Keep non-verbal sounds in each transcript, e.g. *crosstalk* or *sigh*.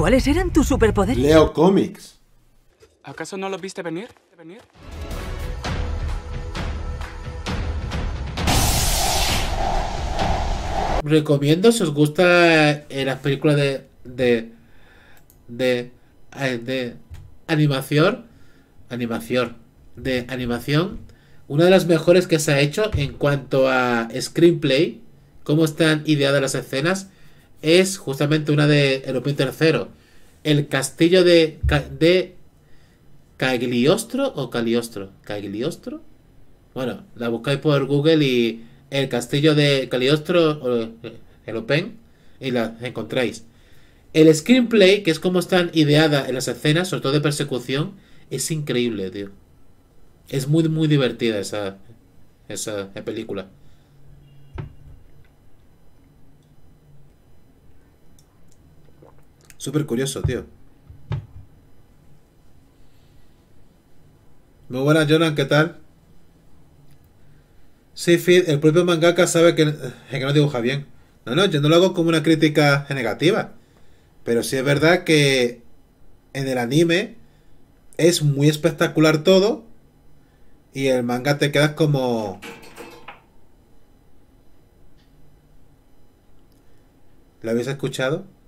¿Cuáles eran tus superpoderes? Leo cómics. ¿Acaso no lo viste venir? ¿Venir? Recomiendo si os gusta eh, las películas de, de, de, eh, de animación, animación, de animación, una de las mejores que se ha hecho en cuanto a screenplay, cómo están ideadas las escenas, es justamente una de Europeo Tercero. El castillo de, de Cagliostro o Caliostro. ¿Cagliostro? Bueno, la buscáis por Google y el castillo de Caliostro o eh, el Open y la encontráis. El screenplay, que es como están ideadas en las escenas, sobre todo de persecución, es increíble, tío. Es muy, muy divertida esa, esa película. Súper curioso, tío. Muy buenas, Jonan, ¿qué tal? Sí, Phil, el propio mangaka sabe que, que no dibuja bien. No, no, yo no lo hago como una crítica negativa. Pero sí es verdad que en el anime es muy espectacular todo. Y el manga te quedas como. ¿Lo habéis escuchado?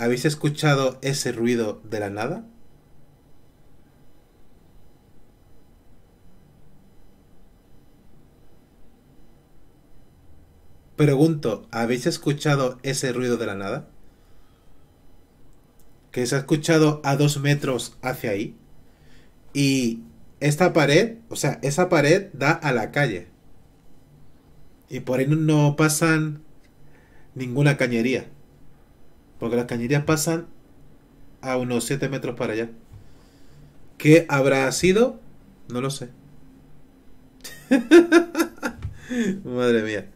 ¿Habéis escuchado ese ruido de la nada? Pregunto, ¿habéis escuchado ese ruido de la nada? Que se ha escuchado a dos metros hacia ahí. Y esta pared, o sea, esa pared da a la calle. Y por ahí no- pasan ninguna cañería. Porque las cañerías pasan a unos 7 metros para allá. ¿Qué habrá sido? No lo sé. *laughs* Madre mía.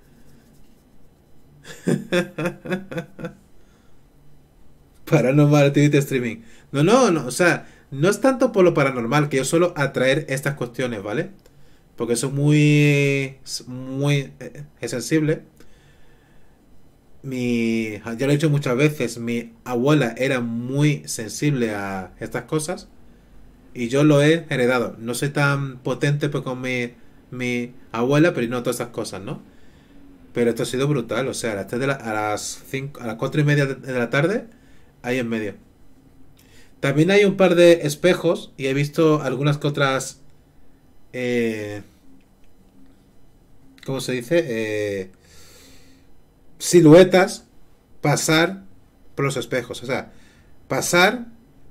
*laughs* Paranormal Activity Streaming. No, no, no, o sea, no es tanto por lo paranormal que yo suelo atraer estas cuestiones, ¿vale? Porque son muy, muy eh, es sensible. Mi, ya lo he dicho muchas veces, mi abuela era muy sensible a estas cosas y yo lo he heredado. No soy tan potente pues, con mi, mi abuela, pero no todas esas cosas, ¿no? Pero esto ha sido brutal, o sea, a las, a las, cinco, a las 4 y media de, de la tarde, ahí en medio. También hay un par de espejos y he visto algunas que otras... Eh, ¿Cómo se dice? Eh, siluetas pasar por los espejos. O sea, pasar,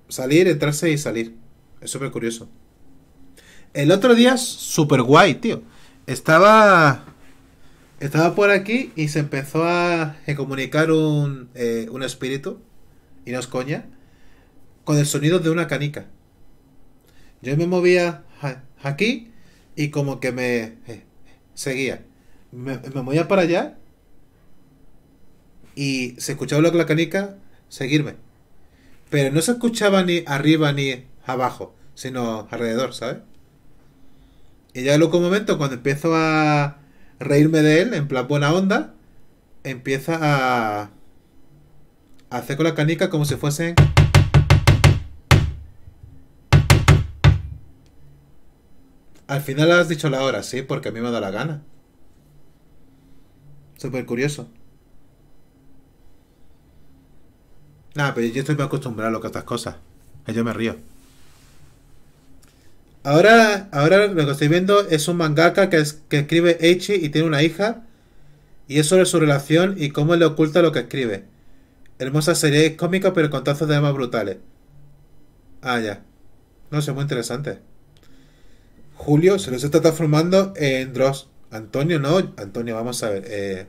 salir, entrarse y salir. Es súper curioso. El otro día, súper guay, tío. Estaba... Estaba por aquí y se empezó a comunicar un, eh, un espíritu, y no es coña, con el sonido de una canica. Yo me movía aquí y como que me eh, seguía. Me movía para allá y se escuchaba la canica seguirme. Pero no se escuchaba ni arriba ni abajo, sino alrededor, ¿sabes? Y ya luego un momento cuando empiezo a reírme de él, en plan buena onda, empieza a hacer con la canica como si fuesen... Al final has dicho la hora, sí, porque a mí me da la gana. Súper curioso. Nada, pero yo estoy muy acostumbrado a estas cosas. Yo me río. Ahora, ahora lo que estoy viendo es un mangaka que, es- que escribe Eichi y tiene una hija. Y es sobre su relación y cómo le oculta lo que escribe. Hermosa serie cómica, pero con tazos de más brutales. Ah, ya. No sé, muy interesante. Julio se los está transformando en Dross. Antonio, no. Antonio, vamos a ver. eh,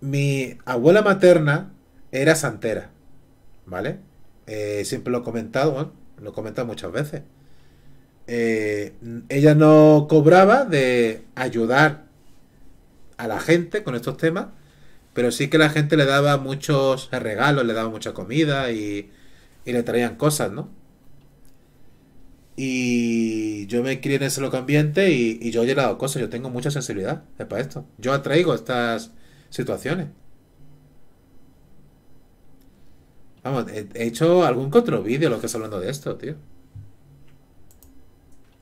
mi abuela materna era santera. ¿Vale? Eh, siempre lo he comentado, lo he comentado muchas veces. Eh, ella no cobraba de ayudar a la gente con estos temas, pero sí que la gente le daba muchos regalos, le daba mucha comida y, le traían cosas, ¿no? Y yo me crié en ese loco ambiente y, y yo he dado cosas, yo tengo mucha sensibilidad para esto. Yo atraigo estas situaciones. Vamos, he, he hecho algún otro vídeo lo que es hablando de esto, tío.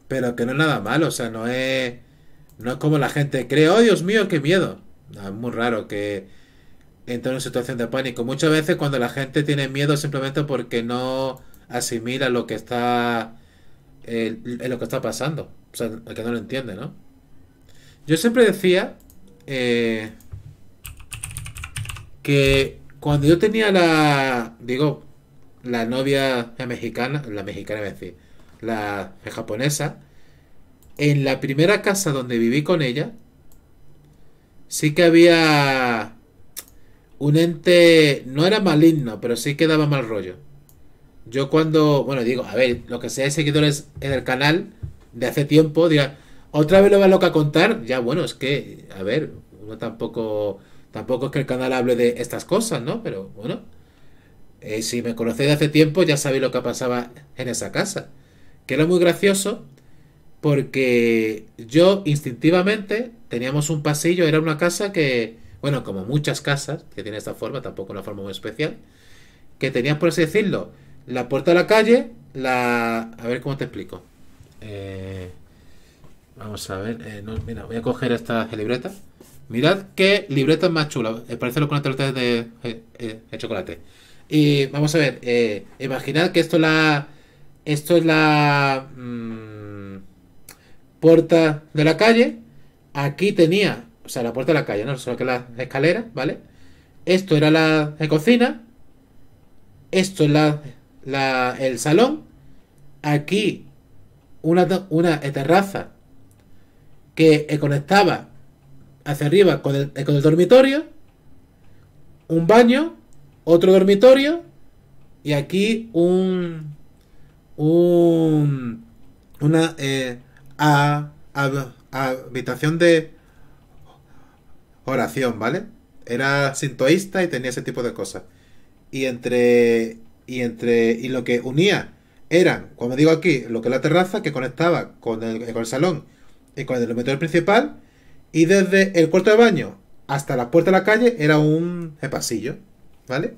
Pero que no es nada malo, o sea, no es. No es como la gente cree, oh Dios mío, qué miedo. Es muy raro que entre en una situación de pánico. Muchas veces cuando la gente tiene miedo simplemente porque no asimila lo que está. lo que está pasando. O sea, que no lo entiende, ¿no? Yo siempre decía. eh, que cuando yo tenía la. Digo, la novia mexicana. La mexicana, es decir. La japonesa. En la primera casa donde viví con ella. Sí que había. Un ente. No era maligno, pero sí que daba mal rollo. Yo cuando. Bueno, digo, a ver, lo que sea seguidores en el canal. De hace tiempo, diga. Otra vez lo va loca a contar. Ya, bueno, es que. A ver, uno tampoco. Tampoco es que el canal hable de estas cosas, ¿no? Pero bueno. eh, si me conocéis de hace tiempo, ya sabéis lo que pasaba en esa casa. Que era muy gracioso. Porque yo instintivamente teníamos un pasillo, era una casa que, bueno, como muchas casas, que tiene esta forma, tampoco una forma muy especial, que tenía, por así decirlo, la puerta a la calle, la... A ver cómo te explico. Eh, vamos a ver, eh, no, mira, voy a coger esta libreta. Mirad qué libreta más chula. Eh, parece lo con las de, eh, eh, de chocolate. Y vamos a ver, imaginad que esto es la... Esto es la... mm, puerta de la calle. Aquí tenía, o sea, la puerta de la calle, no solo que la escalera, ¿vale? Esto era la cocina. Esto es la, la- el salón. Aquí una, una terraza que conectaba hacia arriba con el, eh, con el dormitorio. Un baño, otro dormitorio. Y aquí un. Un. Una. eh, habitación de oración, ¿vale? Era sintoísta y tenía ese tipo de cosas. Y entre. Y entre. Y lo que unía eran, como digo aquí, lo que es la terraza que conectaba con el, con el salón y con el dormitorio principal. Y desde el cuarto de baño hasta la puerta de la calle era un pasillo, ¿vale?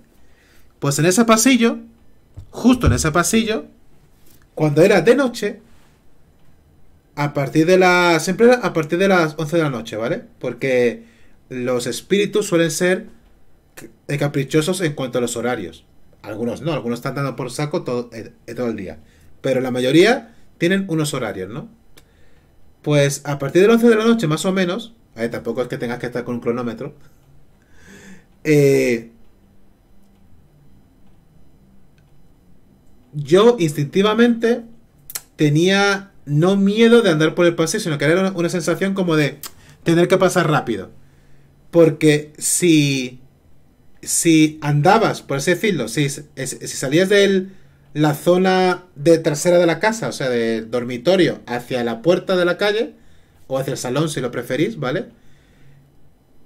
Pues en ese pasillo, justo en ese pasillo, cuando era de noche, a partir de la. Siempre a partir de las 11 de la noche, ¿vale? Porque los espíritus suelen ser caprichosos en cuanto a los horarios. Algunos no, algunos están dando por saco todo, eh, todo el día. Pero la mayoría tienen unos horarios, ¿no? Pues a partir de las 11 de la noche, más o menos. Tampoco es que tengas que estar con un cronómetro. eh, yo instintivamente tenía no miedo de andar por el paseo, sino que era una, sensación como de tener que pasar rápido. Porque si, si andabas, por así decirlo, si, si salías de la zona de trasera de la casa, o sea, del dormitorio, hacia la puerta de la calle, o hacia el salón si lo preferís, ¿vale?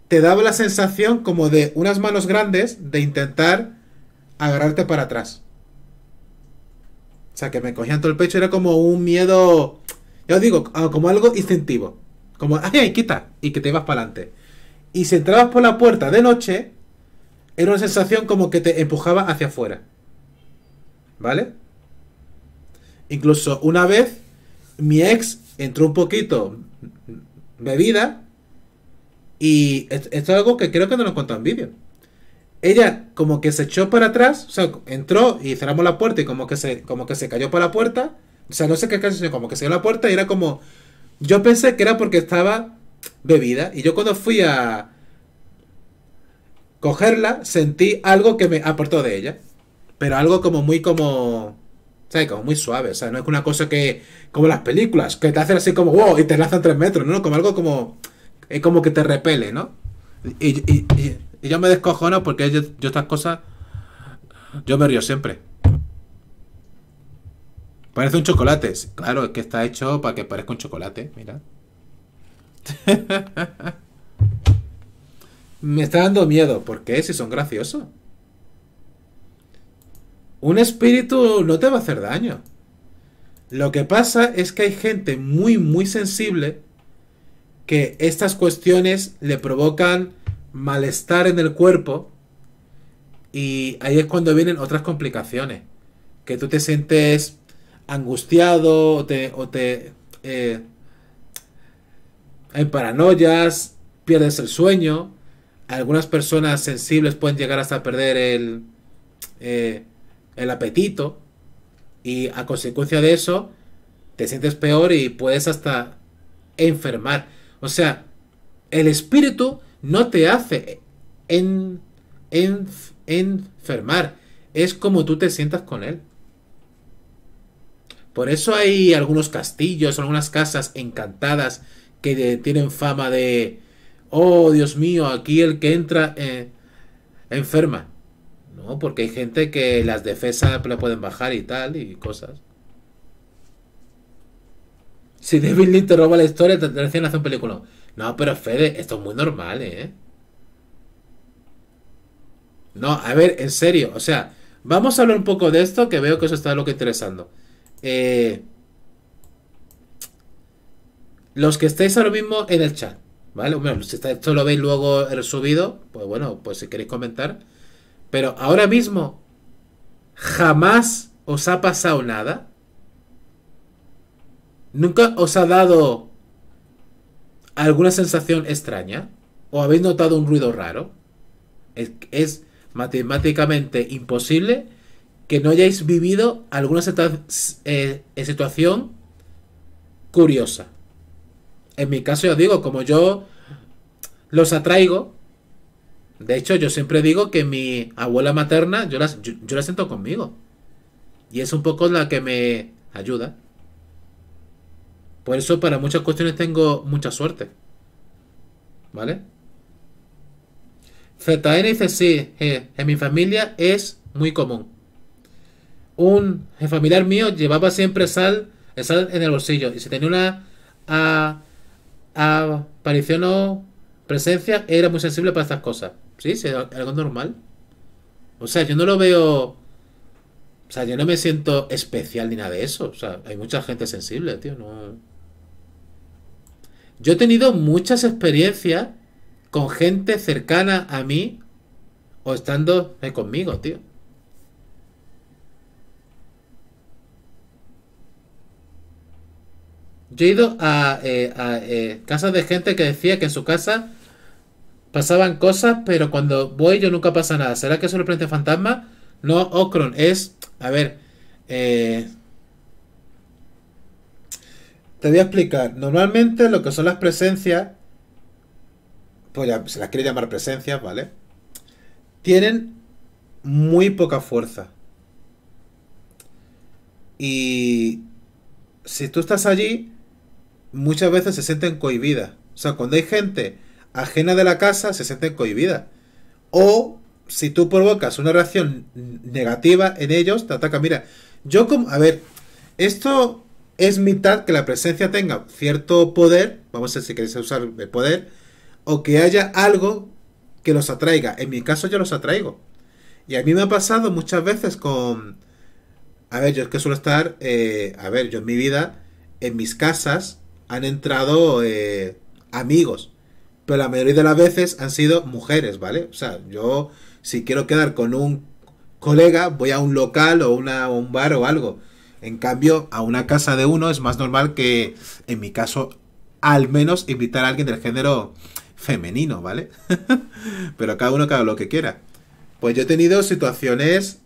Te daba la sensación como de unas manos grandes de intentar agarrarte para atrás. O sea, que me cogían todo el pecho, era como un miedo, ya os digo, ah, como algo instintivo. Como, ay, ay, quita, y que te ibas para adelante. Y si entrabas por la puerta de noche, era una sensación como que te empujaba hacia afuera. ¿Vale? Incluso una vez, mi ex entró un poquito bebida, y esto es algo que creo que no lo contado en vídeo ella como que se echó para atrás, o sea, entró y cerramos la puerta y como que se, como que se cayó para la puerta. O sea, no sé qué sino como que se dio la puerta y era como. Yo pensé que era porque estaba bebida. Y yo cuando fui a cogerla, sentí algo que me apartó de ella. Pero algo como muy como. ¿Sabes? Como muy suave. O sea, no es una cosa que. Como las películas, que te hacen así como wow y te lanzan tres metros, ¿no? Como algo como. Es como que te repele, ¿no? Y, y- y- yo me descojono porque yo, yo estas cosas. Yo me río siempre. Parece un chocolate. Claro, es que está hecho para que parezca un chocolate. Mira. *laughs* me está dando miedo. ¿Por qué? Si son graciosos. Un espíritu no te va a hacer daño. Lo que pasa es que hay gente muy, muy sensible que estas cuestiones le provocan malestar en el cuerpo Y ahí es cuando vienen otras complicaciones. Que tú te sientes angustiado o te... O te eh, hay paranoias, pierdes el sueño. Algunas personas sensibles pueden llegar hasta perder el, eh, el apetito. Y a consecuencia de eso, te sientes peor y puedes hasta enfermar. O sea, el espíritu no te hace en, en, enfermar. Es como tú te sientas con él. Por eso hay algunos castillos, algunas casas encantadas que tienen fama de, oh Dios mío, aquí el que entra eh, enferma. No, porque hay gente que las defensas la pueden bajar y tal, y cosas. Si David Lynch te roba la historia, te recién hace un película. No, pero Fede, esto es muy normal, ¿eh? No, a ver, en serio, o sea, vamos a hablar un poco de esto, que veo que eso está lo que interesando. Eh, los que estáis ahora mismo en el chat, ¿vale? Bueno, si esto lo veis luego el subido, pues bueno, pues si queréis comentar. Pero ahora mismo, jamás os ha pasado nada. ¿Nunca os ha dado alguna sensación extraña? ¿O habéis notado un ruido raro? Es, matemáticamente imposible que no hayáis vivido alguna eh, situación curiosa. En mi caso, ya digo, como yo los atraigo, de hecho, yo siempre digo que mi abuela materna, yo la, yo siento conmigo. Y es un poco la que me ayuda. Por eso para muchas cuestiones tengo mucha suerte. ¿Vale? ZN dice sí, en mi familia es muy común. Un familiar mío llevaba siempre sal, sal en el bolsillo y si tenía una a, aparición o presencia era muy sensible para estas cosas. Sí, sí, algo normal. O sea, yo no lo veo... O sea, yo no me siento especial ni nada de eso. O sea, hay mucha gente sensible, tío. No... Yo he tenido muchas experiencias con gente cercana a mí o estando conmigo, tío. Yo he ido a, eh, eh, casas de gente que decía que en su casa pasaban cosas, pero cuando voy yo nunca pasa nada. ¿Será que eso lo fantasma? No, Ocron, es... A ver, eh, te voy a explicar. Normalmente lo que son las presencias, pues ya se las quiere llamar presencias, ¿vale? Tienen muy poca fuerza. Y si tú estás allí, muchas veces se sienten cohibidas. O sea, cuando hay gente ajena de la casa, se sienten cohibidas. O si tú provocas una reacción negativa en ellos, te atacan. Mira, yo como... A ver, esto es mitad que la presencia tenga cierto poder, vamos a ver si queréis usar el poder, o que haya algo que los atraiga. En mi caso yo los atraigo. Y a mí me ha pasado muchas veces con... A ver, yo es que suelo estar... Eh, a ver, yo en mi vida, en mis casas, han entrado eh, amigos. Pero la mayoría de las veces han sido mujeres, ¿vale? O sea, yo si quiero quedar con un colega, voy a un local o una, un bar o algo en cambio, a una casa de uno es más normal que, en mi caso, al menos invitar a alguien del género femenino, ¿vale? *laughs* Pero cada uno cada lo que quiera. Pues yo he tenido situaciones,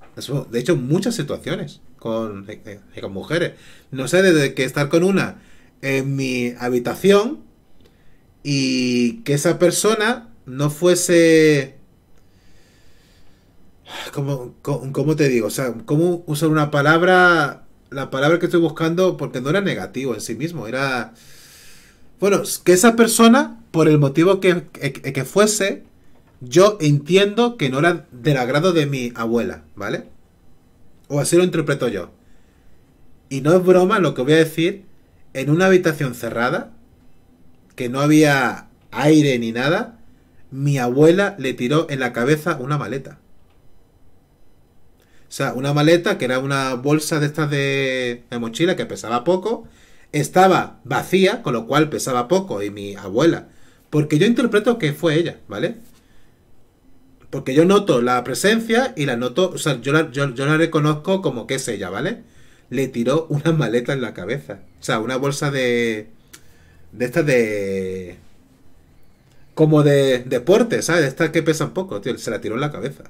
de hecho muchas situaciones con, eh, eh, con mujeres. No sé, desde que estar con una en mi habitación y que esa persona no fuese... ¿Cómo, te digo? O sea, ¿cómo usar una palabra la palabra que estoy buscando, porque no era negativo en sí mismo, era... Bueno, que esa persona, por el motivo que, que, fuese, yo entiendo que no era del agrado de mi abuela, ¿vale? O así lo interpreto yo. Y no es broma lo que voy a decir, en una habitación cerrada, que no había aire ni nada, mi abuela le tiró en la cabeza una maleta. O sea, una maleta que era una bolsa de estas de, mochila que pesaba poco, estaba vacía, con lo cual pesaba poco, y mi abuela, porque yo interpreto que fue ella, ¿vale? Porque yo noto la presencia y la noto, o sea, yo la, yo, la reconozco como que es ella, ¿vale? Le tiró una maleta en la cabeza. O sea, una bolsa de... De estas de... Como de deporte, ¿sabes? Estas que pesan poco, tío. Se la tiró en la cabeza.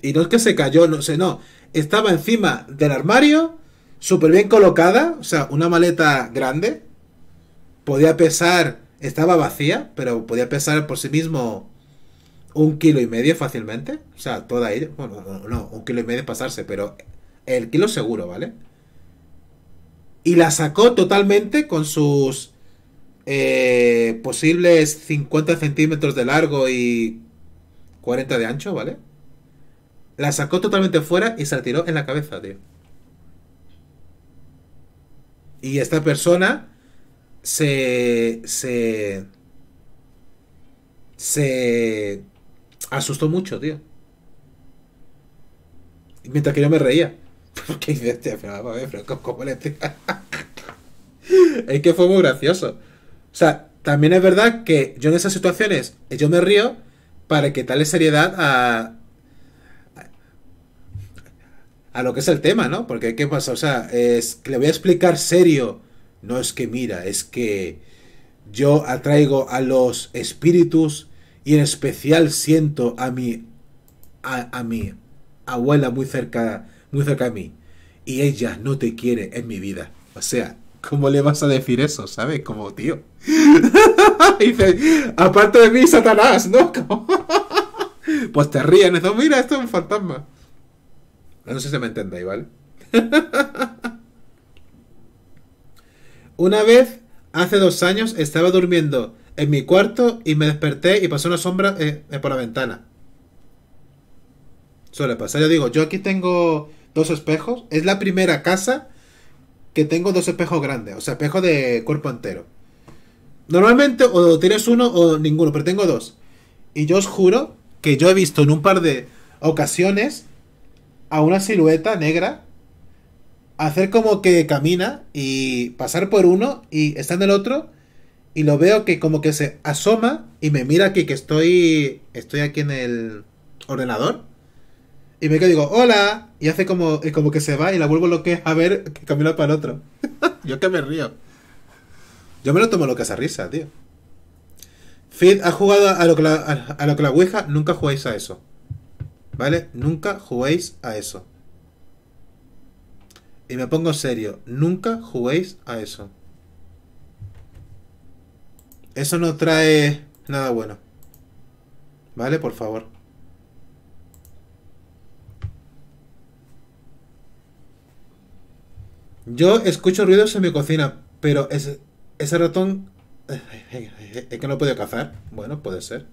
Y no es que se cayó, no sé, no. Estaba encima del armario, súper bien colocada, o sea, una maleta grande. Podía pesar, estaba vacía, pero podía pesar por sí mismo un kilo y medio fácilmente. O sea, toda ella. Bueno, no, no, un kilo y medio pasarse, pero el kilo seguro, ¿vale? Y la sacó totalmente con sus eh, posibles 50 centímetros de largo y 40 de ancho, ¿vale? La sacó totalmente fuera y se la tiró en la cabeza, tío. Y esta persona se. se. se. asustó mucho, tío. Mientras que yo me reía. *laughs* Porque dice, tío, pero vamos a ver, ¿cómo le *laughs* Es que fue muy gracioso. O sea, también es verdad que yo en esas situaciones yo me río para que tal seriedad a, a lo que es el tema, ¿no? Porque, ¿qué pasa? O sea, es que le voy a explicar serio. No es que, mira, es que yo atraigo a los espíritus y en especial siento a mi, a, mi abuela muy cerca, muy cerca de mí. Y ella no te quiere en mi vida. O sea, ¿cómo le vas a decir eso? ¿Sabes? Como, tío. *laughs* Dice, aparte de mí, Satanás, ¿no? *laughs* pues te ríen. Mira, esto es un fantasma. No sé si me entendéis, *laughs* ¿vale? una vez, hace dos años, estaba durmiendo en mi cuarto y me desperté y pasó una sombra eh, eh, por la ventana. Suele pasar. Yo digo, yo aquí tengo dos espejos. Es la primera casa que tengo dos espejos grandes. O sea, espejos de cuerpo entero. Normalmente o tienes uno o ninguno, pero tengo dos. Y yo os juro que yo he visto en un par de ocasiones a una silueta negra, hacer como que camina y pasar por uno y está en el otro y lo veo que como que se asoma y me mira aquí que estoy estoy aquí en el ordenador y me digo hola y hace como como que se va y la vuelvo lo que es a ver que camina para el otro *laughs* yo que me río yo me lo tomo lo que es a risa tío Fid ha jugado a lo que la, a lo que la Ouija nunca jugáis a eso ¿Vale? Nunca juguéis a eso. Y me pongo serio, nunca juguéis a eso. Eso no trae nada bueno. ¿Vale? Por favor. Yo escucho ruidos en mi cocina, pero ese, ese ratón... Es que no puedo cazar. Bueno, puede ser.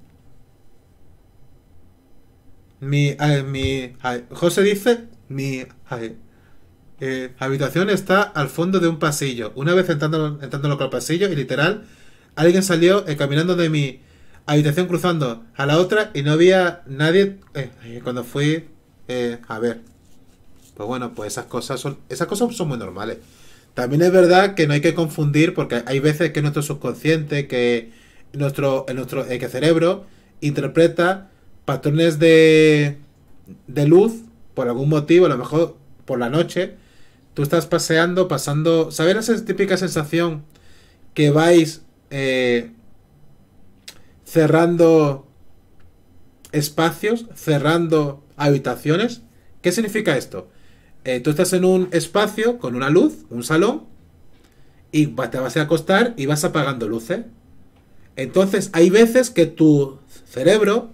Mi, mi José dice, mi eh, habitación está al fondo de un pasillo. Una vez entrando, entrando al pasillo y literal, alguien salió eh, caminando de mi habitación cruzando a la otra y no había nadie eh, cuando fui a ver. Pues bueno, pues esas cosas son esas cosas son muy normales. También es verdad que no hay que confundir porque hay veces que nuestro subconsciente, que nuestro, nuestro que cerebro interpreta patrones de, de luz, por algún motivo, a lo mejor por la noche, tú estás paseando, pasando, ¿sabes esa típica sensación que vais eh, cerrando espacios, cerrando habitaciones? ¿Qué significa esto? Eh, tú estás en un espacio con una luz, un salón, y te vas a acostar y vas apagando luces. Entonces hay veces que tu cerebro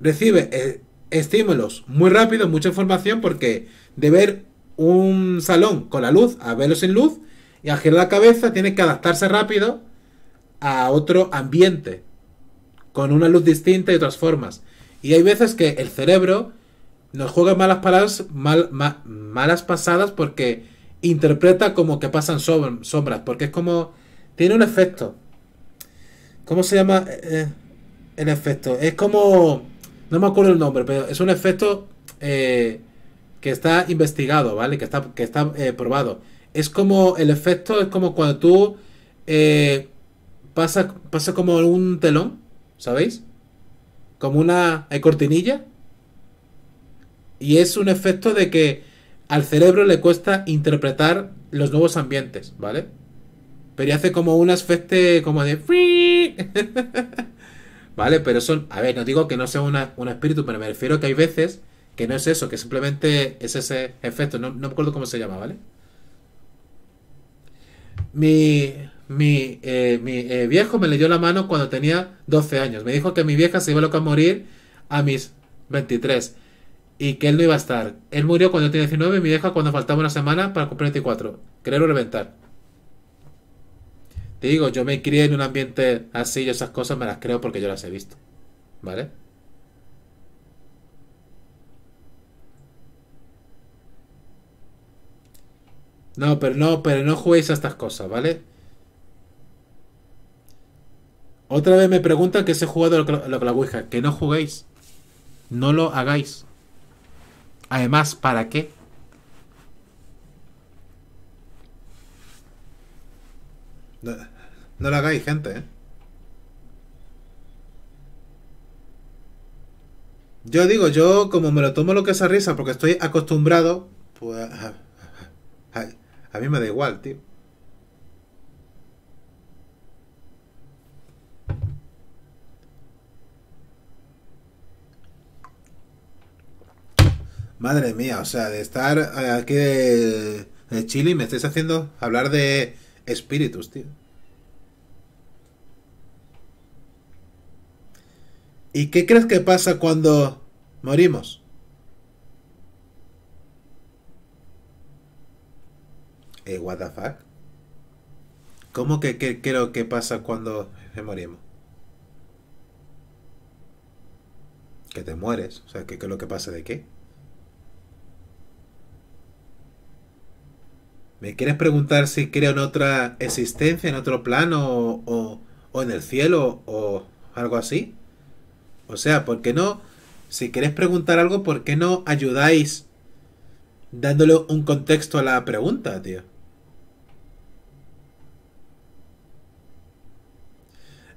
recibe eh, estímulos muy rápido, mucha información, porque de ver un salón con la luz a verlo sin luz, y al girar la cabeza tiene que adaptarse rápido a otro ambiente, con una luz distinta y otras formas. Y hay veces que el cerebro nos juega malas, paradas, mal, malas pasadas porque interpreta como que pasan sombras, porque es como... Tiene un efecto. ¿Cómo se llama eh, el efecto? Es como no me acuerdo el nombre, pero es un efecto eh, que está investigado, ¿vale? Que está, que está eh, probado. Es como el efecto, es como cuando tú, eh, pasa, pasa como un telón, ¿sabéis? Como una cortinilla. Y es un efecto de que al cerebro le cuesta interpretar los nuevos ambientes, ¿vale? Pero hace como un efecto como de... *laughs* ¿Vale? Pero son... A ver, no digo que no sea un espíritu, pero me refiero que hay veces que no es eso, que simplemente es ese efecto. No, no me acuerdo cómo se llama, ¿vale? Mi, mi, eh, mi eh, viejo me leyó la mano cuando tenía 12 años. Me dijo que mi vieja se iba loca a morir a mis 23 y que él no iba a estar. Él murió cuando tenía 19 y mi vieja cuando faltaba una semana para cumplir 24. Querer reventar. Te digo, yo me crié en un ambiente así y esas cosas me las creo porque yo las he visto. ¿Vale? No, pero no, pero no juguéis a estas cosas, ¿vale? Otra vez me preguntan que se he jugado lo lo la Ouija. Que no juguéis. No lo hagáis. Además, ¿para qué? No, no lo hagáis, gente, ¿eh? Yo digo, yo como me lo tomo lo que es a risa porque estoy acostumbrado, pues a, a- a mí me da igual, tío. Madre mía, o sea, de estar aquí de, Chile y me estáis haciendo hablar de espíritus, tío. ¿Y qué crees que pasa cuando morimos? Eh, what the fuck? ¿Cómo que qué creo que pasa cuando morimos? Que te mueres. O sea, ¿qué, qué es lo que pasa de qué? ¿Me quieres preguntar si creo en otra existencia, en otro plano o, en el cielo o algo así? O sea, ¿por qué no? Si queréis preguntar algo, ¿por qué no ayudáis dándole un contexto a la pregunta, tío?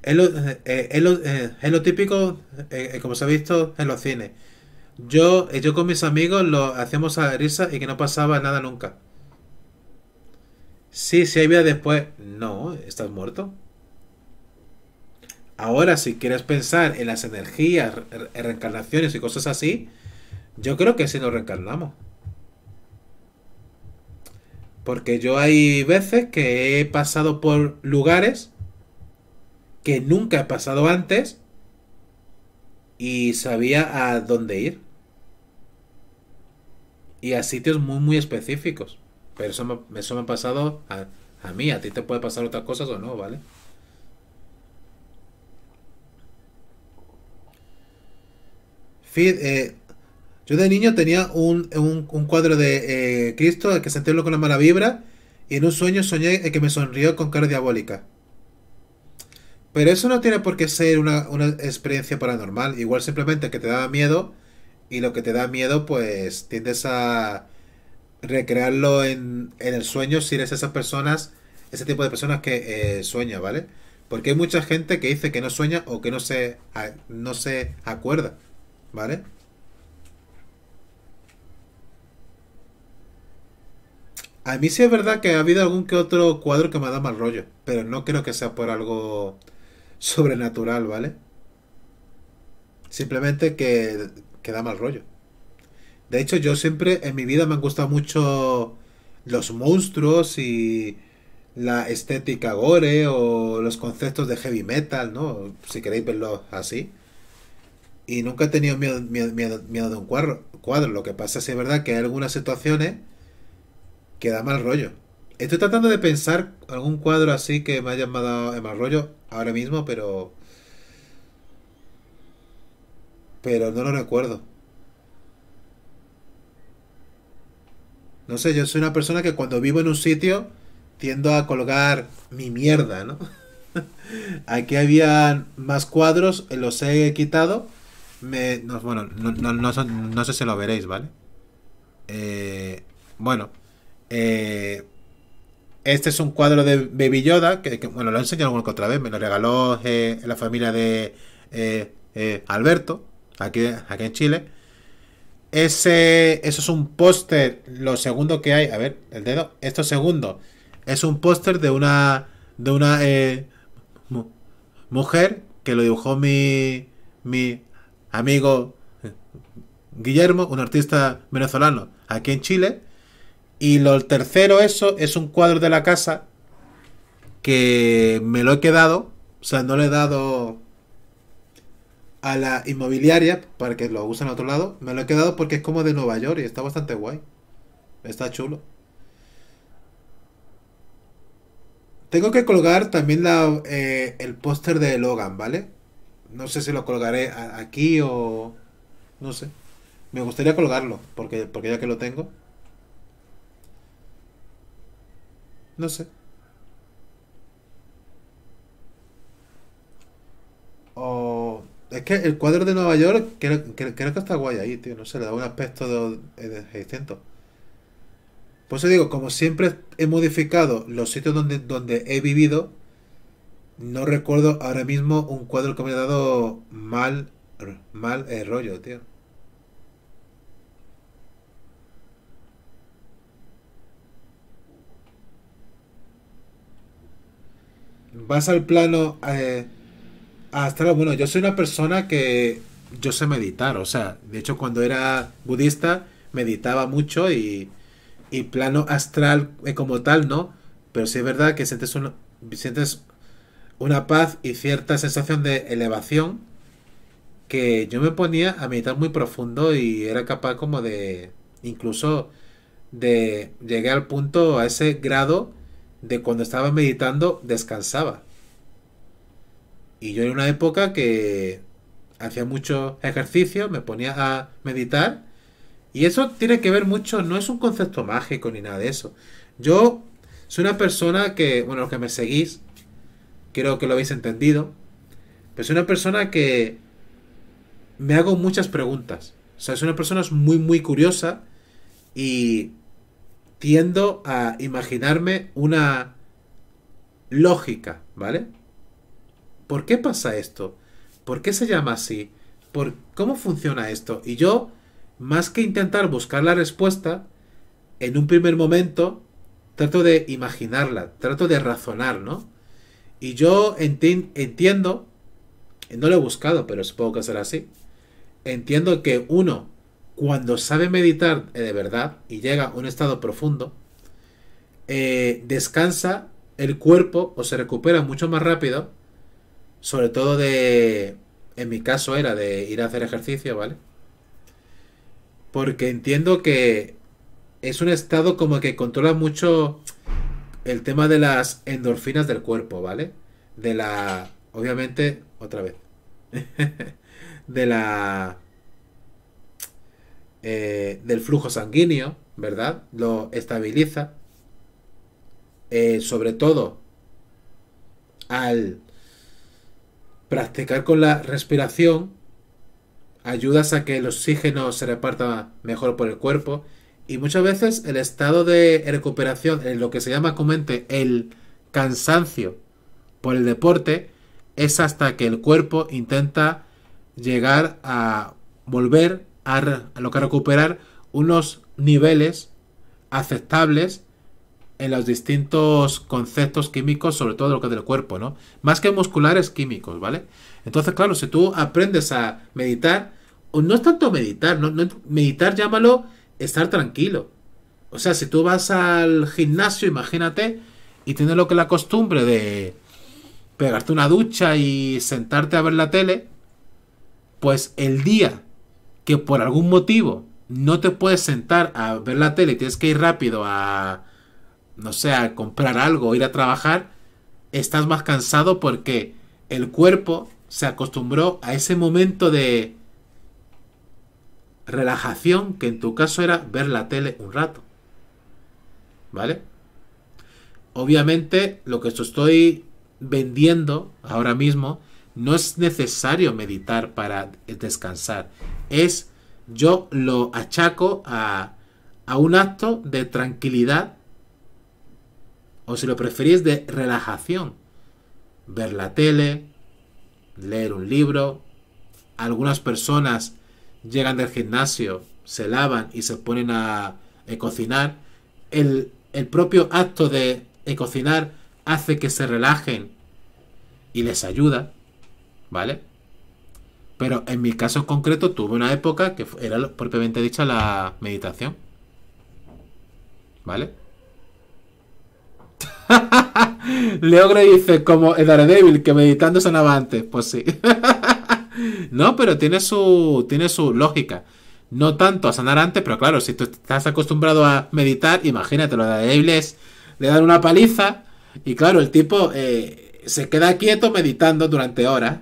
Es lo, eh, eh, eh, típico, como se ha visto en los cines. Yo, yo con mis amigos lo hacíamos a risa y que no pasaba nada nunca. Sí, si hay después. No, estás muerto. Ahora, si quieres pensar en las energías, re- reencarnaciones y cosas así, yo creo que sí nos reencarnamos. Porque yo hay veces que he pasado por lugares que nunca he pasado antes y sabía a dónde ir. Y a sitios muy, muy específicos. Pero eso me, eso me ha pasado a, a mí. A ti te puede pasar otras cosas o no, ¿vale? Fi- eh, yo de niño tenía un, un- cuadro de eh, Cristo que sentirlo con la mala vibra y en un sueño soñé que me sonrió con cara diabólica. Pero eso no tiene por qué ser una, una experiencia paranormal. Igual simplemente que te daba miedo y lo que te da miedo pues tiendes a recrearlo en, en el sueño si eres esas personas, ese tipo de personas que eh, sueña, ¿vale? Porque hay mucha gente que dice que no sueña o que no se, no se acuerda, ¿vale? A mí sí es verdad que ha habido algún que otro cuadro que me ha dado mal rollo, pero no creo que sea por algo sobrenatural, ¿vale? Simplemente que, que da mal rollo. De hecho, yo siempre en mi vida me han gustado mucho los monstruos y la estética gore o los conceptos de heavy metal, ¿no? Si queréis verlo así. Y nunca he tenido miedo, miedo, de un cuadro, cuadro. Lo que pasa es que es verdad que hay algunas situaciones que da mal rollo. Estoy tratando de pensar algún cuadro así que me haya dado mal rollo ahora mismo, pero... Pero no lo recuerdo. No sé, yo soy una persona que cuando vivo en un sitio tiendo a colgar mi mierda, ¿no? *laughs* Aquí había más cuadros, eh, los he quitado. Me, no, bueno, no, no, son- no sé si lo veréis, ¿vale? Eh, bueno, eh, Este es un cuadro de Baby Yoda, que, que, bueno, lo he enseñado alguna otra vez, me lo regaló eh, la familia de eh, Alberto, aquí en Chile. Ese, eso es un póster, lo segundo que hay, a ver, el dedo, esto segundo, es un póster de una, de una eh, mu- mujer que lo dibujó mi, mi amigo Guillermo, un artista venezolano, aquí en Chile. Y lo tercero, eso, es un cuadro de la casa que me lo he quedado, o sea, no le he dado a la inmobiliaria para que lo usen a otro lado. Me lo he quedado porque es como de Nueva York y está bastante guay. Está chulo. Tengo que colgar también la, eh, el póster de Logan, ¿vale? No sé si lo colgaré aquí o... No sé. Me gustaría colgarlo, porque, porque ya que lo tengo. No sé. O... Es que el cuadro de Nueva York creo, que está guay ahí, tío. No sé, le da un aspecto de- distinto. Por eso digo, como siempre he modificado los sitios donde, donde he vivido, no recuerdo ahora mismo un cuadro que me haya dado mal, mal eh, rollo, tío. Vas al plano eh, astral. Bueno, yo soy una persona que yo sé meditar. O sea, de hecho, cuando era budista, meditaba mucho y, y plano astral eh, como tal, ¿no? Pero sí es verdad que sientes una, sientes una paz y cierta sensación de elevación que yo me ponía a meditar muy profundo y era capaz como de incluso de llegué al punto a ese grado de cuando estaba meditando descansaba. Y yo en una época que hacía mucho ejercicio, me ponía a meditar y eso tiene que ver mucho, no es un concepto mágico ni nada de eso. Yo soy una persona que, bueno, los que me seguís, creo que lo habéis entendido, pero soy una persona que me hago muchas preguntas. O sea, soy una persona muy, muy curiosa y tiendo a imaginarme una lógica, ¿vale? ¿Por qué pasa esto? ¿Por qué se llama así? ¿Por cómo funciona esto? Y yo, más que intentar buscar la respuesta, en un primer momento trato de imaginarla, trato de razonar, ¿no? Y yo enti- entiendo, no lo he buscado, pero supongo que será así. Entiendo que uno, cuando sabe meditar eh, de verdad y llega a un estado profundo, eh, descansa el cuerpo o se recupera mucho más rápido, sobre todo de, en mi caso era de ir a hacer ejercicio, ¿vale? Porque entiendo que es un estado como que controla mucho el tema de las endorfinas del cuerpo, ¿vale? De la, obviamente, otra vez, *laughs* de la, eh, del flujo sanguíneo, ¿verdad? Lo estabiliza. Eh, sobre todo al practicar con la respiración, ayudas a que el oxígeno se reparta mejor por el cuerpo y muchas veces el estado de recuperación, en lo que se llama comúnmente el cansancio por el deporte, es hasta que el cuerpo intenta llegar a volver a, a lo que recuperar unos niveles aceptables en los distintos conceptos químicos, sobre todo lo que es del cuerpo, ¿no? Más que musculares químicos, ¿vale? Entonces, claro, si tú aprendes a meditar, o no es tanto meditar, no, meditar llámalo estar tranquilo. O sea, si tú vas al gimnasio, imagínate, y tienes lo que la costumbre de pegarte una ducha y sentarte a ver la tele, pues el día que por algún motivo no te puedes sentar a ver la tele tienes que ir rápido a, no sé, comprar algo ir a trabajar, estás más cansado porque el cuerpo se acostumbró a ese momento de relajación que en tu caso era ver la tele un rato. ¿Vale? Obviamente lo que estoy vendiendo ahora mismo no es necesario meditar para descansar. Es yo lo achaco a, a un acto de tranquilidad o si lo preferís de relajación. Ver la tele, leer un libro. Algunas personas llegan del gimnasio, se lavan y se ponen a, cocinar. El, el propio acto de, cocinar hace que se relajen y les ayuda, ¿vale? Pero en mi caso en concreto tuve una época que era propiamente dicha la meditación. ¿Vale? *laughs* Leo Grey dice como en Daredevil que meditando sonaba antes. Pues sí. *laughs* no, pero tiene su, tiene su lógica. No tanto a sanar antes, pero claro, si tú estás acostumbrado a meditar, imagínate, lo de Daredevil es le dan una paliza y claro, el tipo eh, se queda quieto meditando durante horas.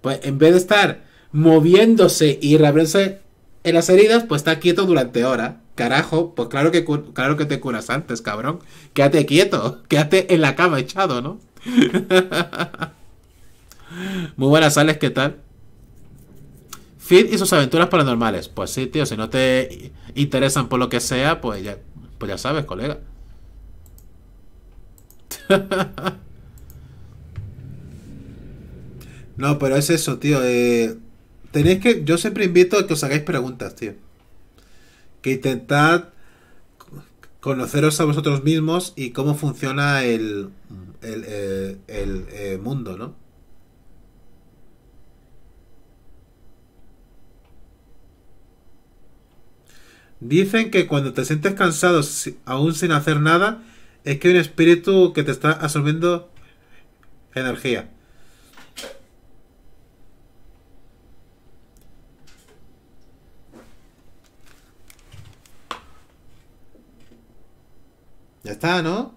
Pues en vez de estar moviéndose y reabrirse en las heridas, pues está quieto durante horas. Carajo, pues claro que, claro que te curas antes, cabrón. Quédate quieto, quédate en la cama echado, ¿no? *laughs* Muy buenas, Alex, ¿qué tal? Fit y sus aventuras paranormales. Pues sí, tío, si no te interesan por lo que sea, pues ya, pues ya sabes, colega. *laughs* No, pero es eso, tío. eh, tenéis que. Yo siempre invito a que os hagáis preguntas, tío. Que intentad conoceros a vosotros mismos y cómo funciona el, el, eh, el, eh, mundo, ¿no? Dicen que cuando te sientes cansado aún sin hacer nada, es que hay un espíritu que te está absorbiendo energía. Ya está, ¿no?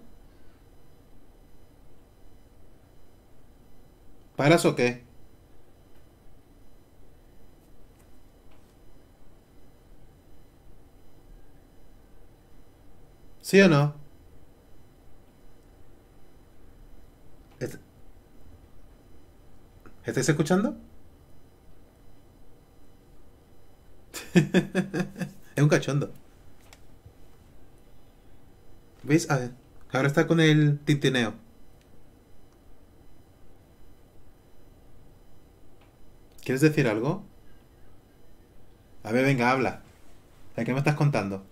¿Paras o qué? ¿Sí o no? Est- ¿Estáis escuchando? *laughs* es un cachondo. ¿Veis? A ver, ahora está con el tintineo. ¿Quieres decir algo? A ver, venga, habla. ¿De qué me estás contando?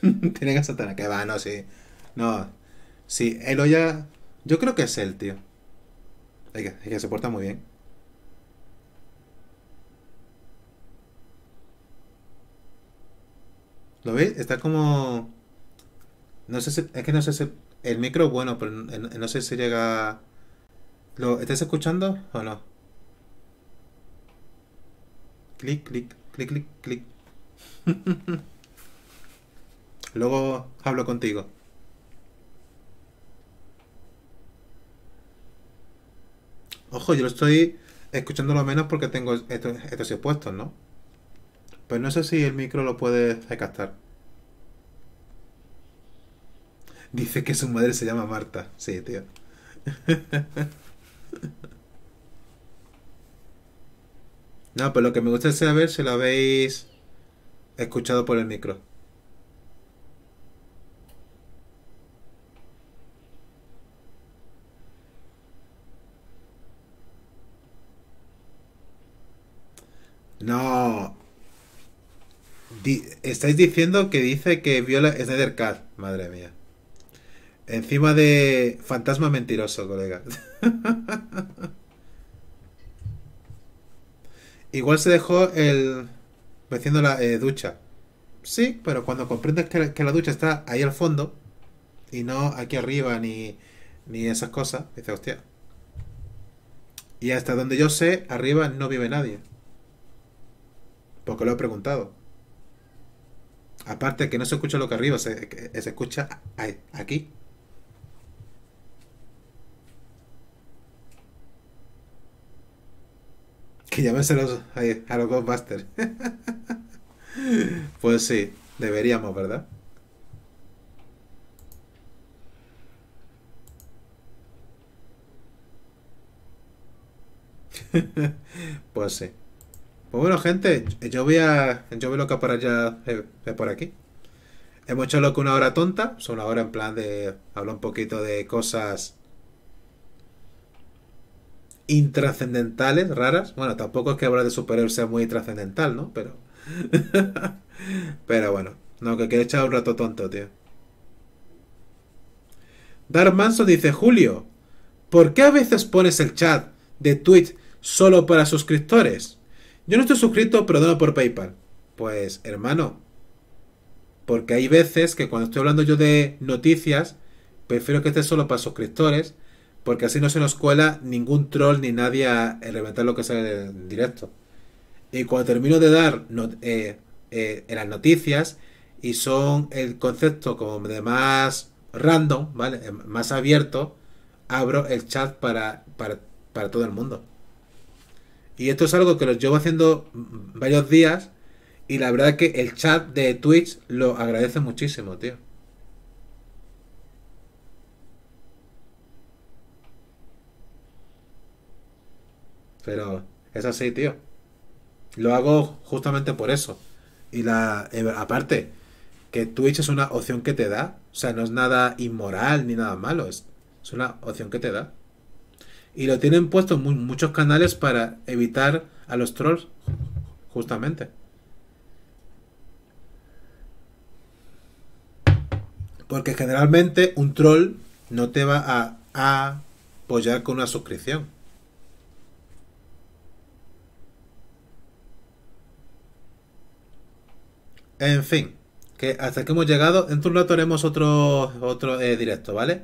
*laughs* Tiene que saltar. Que va, no, sí. No. Sí, el ya. Yo creo que es él, tío. Es que, es que se porta muy bien. ¿Lo veis? Está como... No sé si... Es que no sé si... El micro bueno, pero no sé si llega... ¿Lo estáis escuchando o no? Clic, clic, clic, clic, clic. *laughs* Luego hablo contigo. Ojo, yo lo estoy escuchando lo menos porque tengo estos, estos expuestos, ¿no? Pues no sé si el micro lo puede captar. Dice que su madre se llama Marta. Sí, tío. *laughs* No, pero lo que me gusta es saber si lo habéis escuchado por el micro. No. Estáis diciendo que dice que viola Snyder Cut. Madre mía. Encima de fantasma mentiroso, colega. *laughs* Igual se dejó el meciendo la eh, ducha. Sí, pero cuando comprendes que, la- que la ducha está ahí al fondo y no aquí arriba ni, ni esas cosas, dice, hostia. Y hasta donde yo sé, arriba no vive nadie. Porque lo he preguntado. Aparte que no se escucha lo que arriba, se, se escucha aquí. Que llámense ahí, a los Ghostbusters. *laughs* pues sí, deberíamos, ¿verdad? *laughs* Pues sí. Pues bueno, gente, yo voy a. Yo voy loca para allá eh, por aquí. Hemos hecho lo que una hora tonta. Son una hora en plan de hablar un poquito de cosas intrascendentales, raras. Bueno, tampoco es que hablar de superhéroes sea muy trascendental, ¿no? Pero. *laughs* Pero bueno, no, que quiere echar un rato tonto, tío. Dar Manso dice: Julio, ¿por qué a veces pones el chat de Twitch solo para suscriptores? Yo no estoy suscrito, pero dono por PayPal. Pues, hermano, porque hay veces que cuando estoy hablando yo de noticias, prefiero que esté solo para suscriptores, porque así no se nos cuela ningún troll ni nadie a reventar lo que sale en directo. Y cuando termino de dar eh, eh, las noticias, y son el concepto como de más random, ¿vale? Eh, más abierto, abro el chat para, para, para todo el mundo. Y esto es algo que lo llevo haciendo varios días y la verdad que el chat de Twitch lo agradece muchísimo, tío. Pero es así, tío. Lo hago justamente por eso. Y la eh, aparte, que Twitch es una opción que te da. O sea, no es nada inmoral ni nada malo. Es, es una opción que te da. Y lo tienen puesto en muchos canales para evitar a los trolls. Justamente. Porque generalmente un troll no te va a, a apoyar con una suscripción. En fin, que hasta que hemos llegado, en un rato haremos otro, otro eh, directo, ¿vale?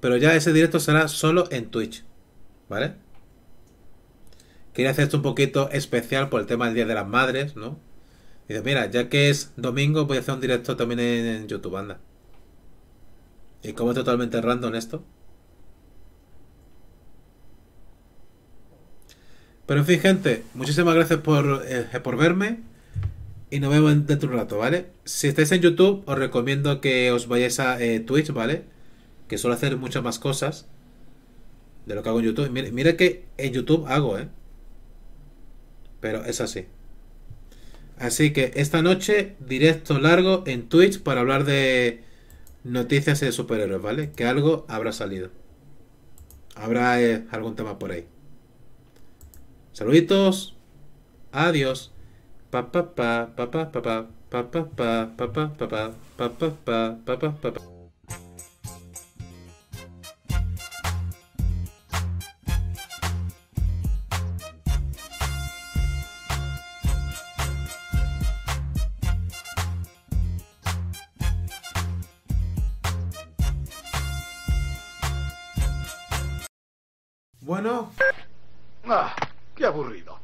Pero ya ese directo será solo en Twitch, ¿vale? Quería hacer esto un poquito especial por el tema del Día de las Madres, ¿no? Dice, mira, ya que es domingo, voy a hacer un directo también en, YouTube, anda. Y como es totalmente random esto. Pero en fin, gente, muchísimas gracias por, eh, por verme. Y nos vemos dentro de un rato, ¿vale? Si estáis en YouTube, os recomiendo que os vayáis a eh, Twitch, ¿vale? Que suelo hacer muchas más cosas de lo que hago en YouTube. Mira, que en YouTube hago, ¿eh? Pero es así. Así que esta noche, directo largo en Twitch para hablar de noticias de superhéroes, ¿vale? Que algo habrá salido. Habrá eh, algún tema por ahí. Saluditos. Adiós. Pa pa pa pa pa pa pa pa pa pa pa pa pa pa pa pa pa Bueno. Ah, qué aburrido.